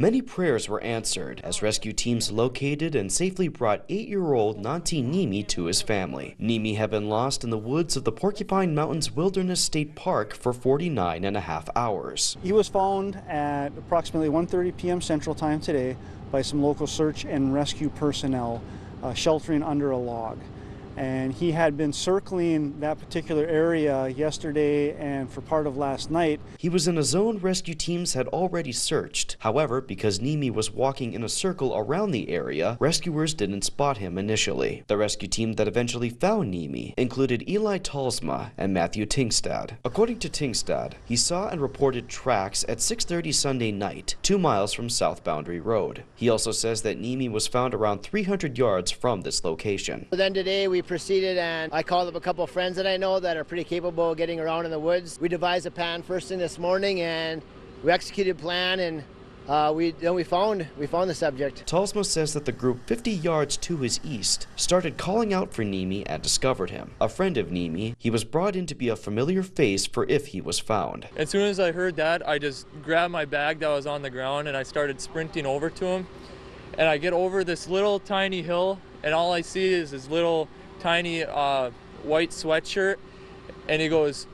Many prayers were answered as rescue teams located and safely brought eight-year-old Nante Niemi to his family. Niemi had been lost in the woods of the Porcupine Mountains Wilderness State Park for 49 and a half hours. He was found at approximately 1.30 p.m. Central Time today by some local search and rescue personnel uh, sheltering under a log and he had been circling that particular area yesterday and for part of last night. He was in a zone rescue teams had already searched. However, because Niemi was walking in a circle around the area, rescuers didn't spot him initially. The rescue team that eventually found Niemi included Eli Talsma and Matthew Tingstad. According to Tingstad, he saw and reported tracks at 6.30 Sunday night, two miles from South Boundary Road. He also says that Niemi was found around 300 yards from this location. Then today we proceeded and I called up a couple of friends that I know that are pretty capable of getting around in the woods. We devised a plan first thing this morning and we executed plan and uh, we then we found we found the subject. Talsma says that the group 50 yards to his east started calling out for Niemi and discovered him. A friend of Niemi, he was brought in to be a familiar face for if he was found. As soon as I heard that, I just grabbed my bag that was on the ground and I started sprinting over to him. And I get over this little tiny hill and all I see is this little tiny uh, white sweatshirt, and he goes,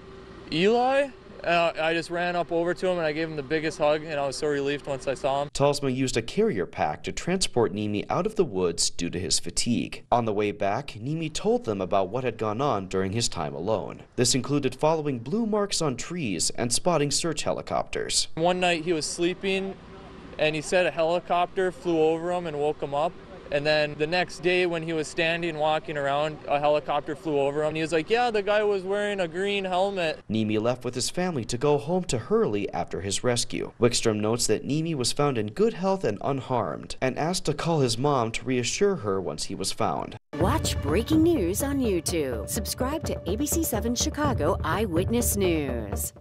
Eli? And I just ran up over to him and I gave him the biggest hug, and I was so relieved once I saw him. Talsma used a carrier pack to transport Niemi out of the woods due to his fatigue. On the way back, Niemi told them about what had gone on during his time alone. This included following blue marks on trees and spotting search helicopters. One night he was sleeping, and he said a helicopter flew over him and woke him up. And then the next day when he was standing walking around, a helicopter flew over him. And he was like, yeah, the guy was wearing a green helmet. Niemi left with his family to go home to Hurley after his rescue. Wickstrom notes that Niemi was found in good health and unharmed and asked to call his mom to reassure her once he was found. Watch breaking news on YouTube. Subscribe to ABC7 Chicago Eyewitness News.